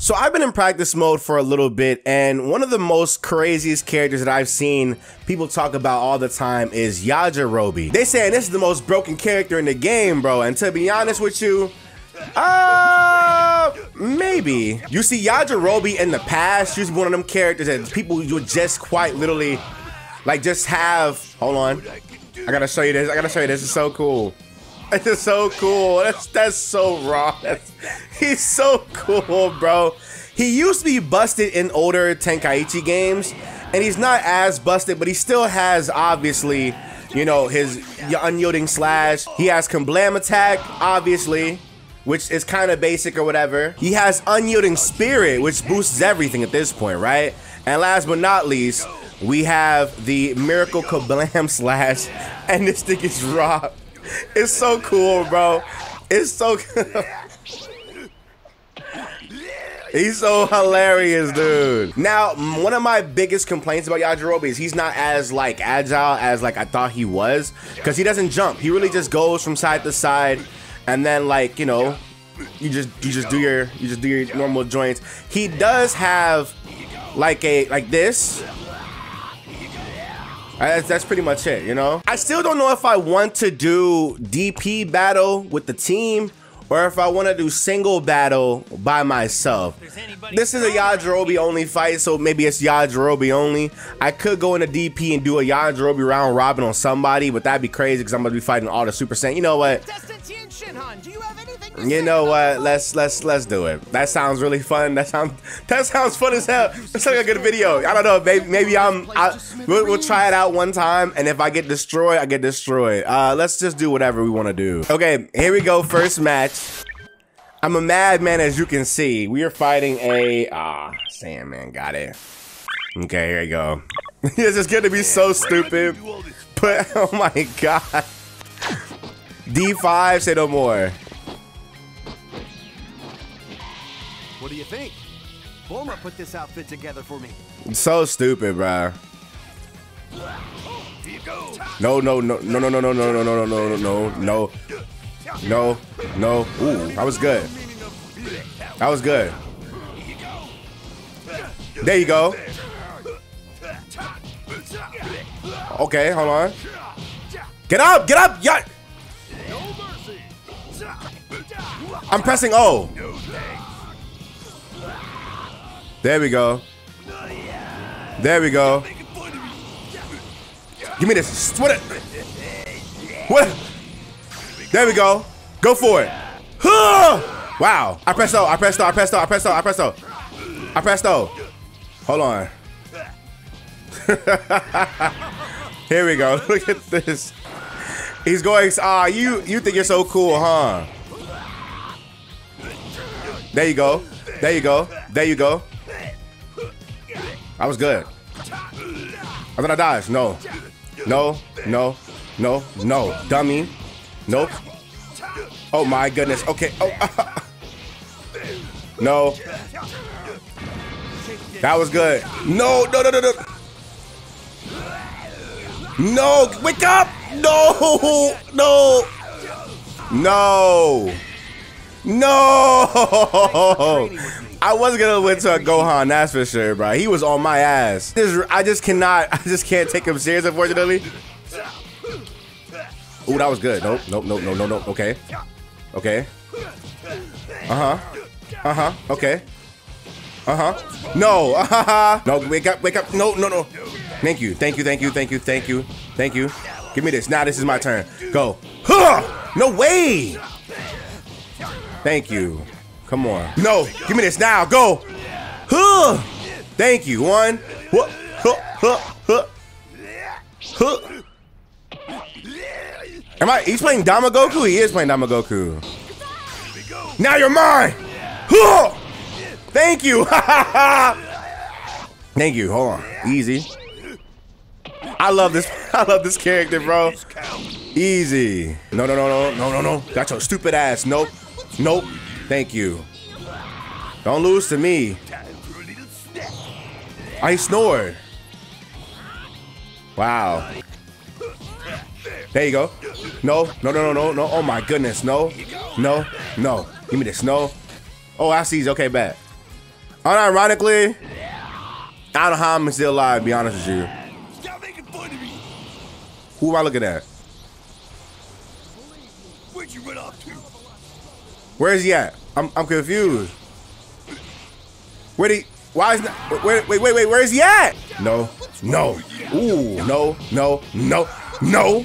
So I've been in practice mode for a little bit, and one of the most craziest characters that I've seen people talk about all the time is Yajirobe. They saying this is the most broken character in the game, bro. And to be honest with you, uh, maybe. You see, Yajirobe in the past, she was one of them characters that people would just quite literally, like, just have. Hold on, I gotta show you this. I gotta show you this. It's so cool. Is so cool. That's that's so raw. That's, he's so cool, bro. He used to be busted in older Tenkaichi games, and he's not as busted, but he still has obviously, you know, his unyielding slash. He has Kablam attack, obviously, which is kind of basic or whatever. He has unyielding spirit, which boosts everything at this point, right? And last but not least, we have the miracle Kablam slash, and this thing is raw. It's so cool, bro. It's so He's so hilarious, dude. Now, one of my biggest complaints about Yajirobe is he's not as like agile as like I thought he was because he doesn't jump. He really just goes from side to side and then like, you know, you just you just do your you just do your normal joints. He does have like a like this Uh, that's, that's pretty much it, you know? I still don't know if I want to do DP battle with the team or if I want to do single battle by myself. This is a Yajirobe only fight, so maybe it's Yajirobe only. I could go into DP and do a Yajirobe round robin on somebody, but that'd be crazy because I'm gonna be fighting all the Super Saiyan. You know what? You know what? Let's let's let's do it. That sounds really fun. That sounds that sounds fun as hell. It's like a good video. I don't know. Maybe maybe I'm. I, we'll, we'll try it out one time, and if I get destroyed, I get destroyed. Uh, let's just do whatever we want to do. Okay, here we go. First match. I'm a madman, as you can see. We are fighting a ah Sandman. Got it. Okay, here we go. this is gonna be so stupid. But oh my god. D5, say no more. What do you think? Bulma put this outfit together for me. So stupid, bro. No, no, no, no, no, no, no, no, no, no, no, no, no, no, no, no. Ooh, that was good. That was good. There you go. Okay, hold on. Get up, get up, yeah. I'm pressing O. There we go. There we go. Give me this. What? It? What? There we go. Go for it. Wow. I pressed O. I pressed O. I pressed O. I pressed O. I pressed O. I pressed O. Hold on. Here we go. Look at this. He's going. Ah, you you think you're so cool, huh? There you go. There you go. There you go. I was good. I thought I dodged. No. No. No. No. No. Dummy. Nope. Oh my goodness. Okay. Oh. no. That was good. No. No. No. No. No. No. Wake up. No. No. No. No! I wasn't gonna win to a Gohan, that's for sure, bro. He was on my ass. I just cannot, I just can't take him serious, unfortunately. Oh, that was good. Nope, nope, nope, no, no, no. Okay. Okay. Uh-huh. Uh-huh. Okay. Uh-huh. No. Uh-huh. No, wake up, wake up. No, no, no. Thank you. Thank you, thank you, thank you, thank you. Thank you. Give me this. Now this is my turn. Go. Huh! No way! Thank you. Come on. No, give me this now. Go. Huh. Thank you. One. Huh. Huh. Huh. Huh. Huh. Am I? He's playing Daima Goku. He is playing Daima Goku. Now you're mine. Huh. Thank you. Thank you. Hold on. Easy. I love this. I love this character, bro. Easy. No, no, no, no, no, no, no. That's your stupid ass. Nope. Nope. Thank you. Don't lose to me. I snored. Wow. There you go. No, no, no, no, no, no. Oh my goodness. No, no, no. Give me this. No. Oh, I see. Okay, bad. Unironically, I don't know how I'm still alive, be honest with you. Who am I looking at? Where is he at? I'm, I'm confused. Where he? Why is not? Wait, wait, wait, wait. Where is he at? No, no. Ooh, no, no, no, no,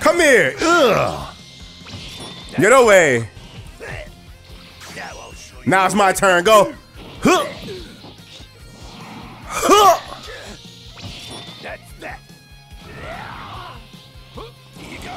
Come here. Ugh. Get away. Now it's my turn. Go. Huh. Huh. That's that. Here you go.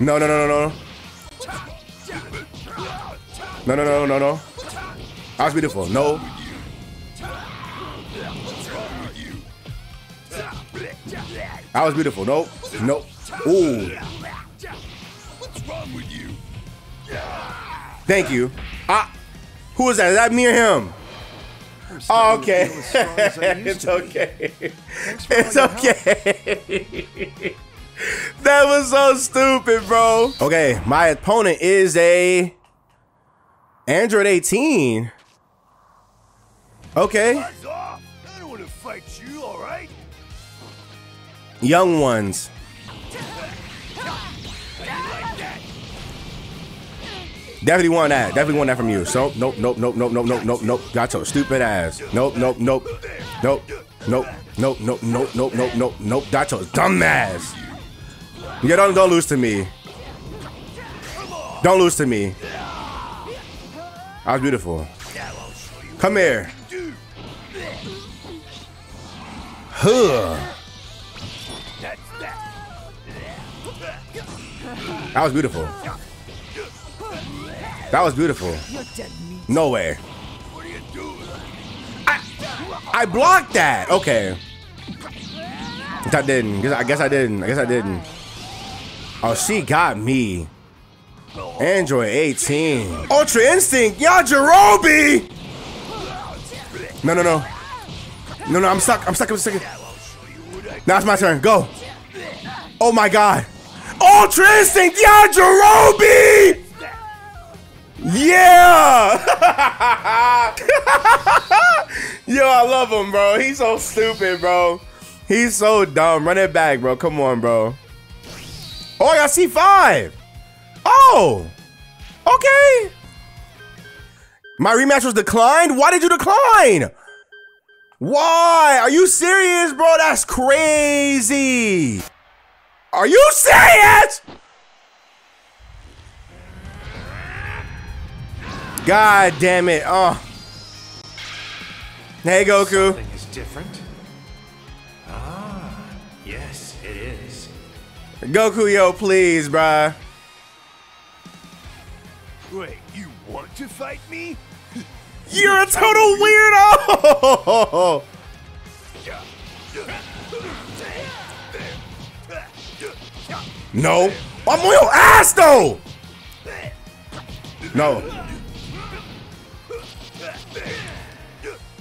No, no, no, no, no. No, no, no, no, no. That was beautiful. No. That was beautiful. Nope. Nope. Ooh. What's wrong with you? Thank you. Ah. Who was that? Is that me or him? Oh, okay. it's okay. It's okay. that was so stupid, bro. Okay, my opponent is a Android 18. Okay. Off. I don't want to fight you, all right? Young ones. Definitely want that. Definitely want that from you. So nope, nope, nope, nope, nope, nope, nope, nope. Got your stupid ass. Nope, nope, nope, nope, nope, nope, nope, nope, nope, nope, nope, nope. Got your. Yeah, don't don't lose to me. Don't lose to me. I was beautiful. Come here. Huh. That. That was beautiful. That was beautiful. No way. Doing? I blocked that. Okay. I didn't. I guess I didn't. I guess I didn't. Oh, she got me. Android 18. Ultra Instinct. Yajirobe. No, no, no. No, no, I'm stuck. I'm stuck. I'm stuck. Now it's my turn. Go. Oh my god. Ultra Instinct. Yajirobe. Yeah! Yo, I love him, bro. He's so stupid, bro. He's so dumb. Run it back, bro. Come on, bro. Oh, I got C5. Oh, okay. My rematch was declined? Why did you decline? Why? Are you serious, bro? That's crazy. Are you serious? God damn it. Oh. Hey, Goku. Something is different. Ah, yes, it is. Goku, yo, please, bruh. Wait, you want to fight me? You're a total weirdo. No. I'm on your ass, though. No.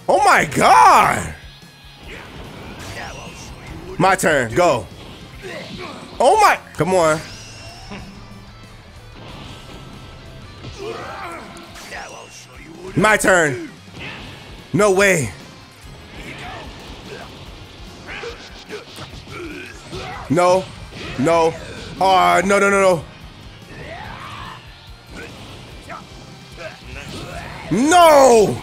Oh my god. My turn. Go. Oh my. Come on. My turn. No way. No. No. Oh, no, no, no, no. No!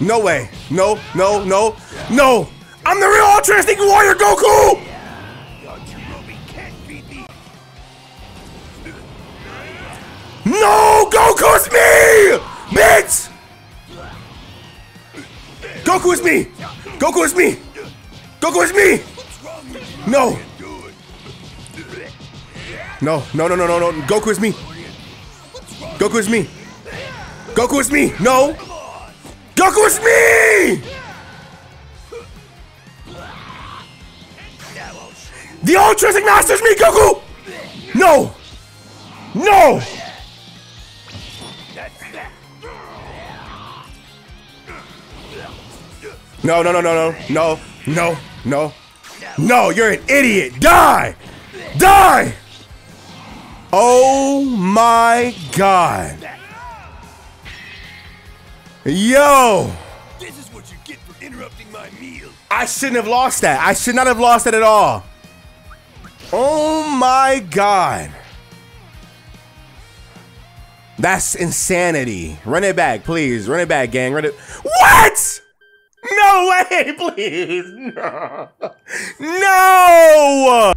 No way. No, no, no, no. I'm the real Ultra Instinct Warrior Goku! No! Goku's me! Bitch! Goku is me! Goku is me! Goku is me! No! No, no, no, no, no, no. Goku is me. Goku is me. Goku, it's me. No. Look who's me! The Ultra Master's me, Goku! No! No! No, no, no, no, no, no, no, no. No, you're an idiot. Die! Die! Oh my god. Yo! This is what you get for interrupting my meal. I shouldn't have lost that. I should not have lost that at all. Oh my god. That's insanity. Run it back, please. Run it back, gang. Run it. What? No way, please. No. No.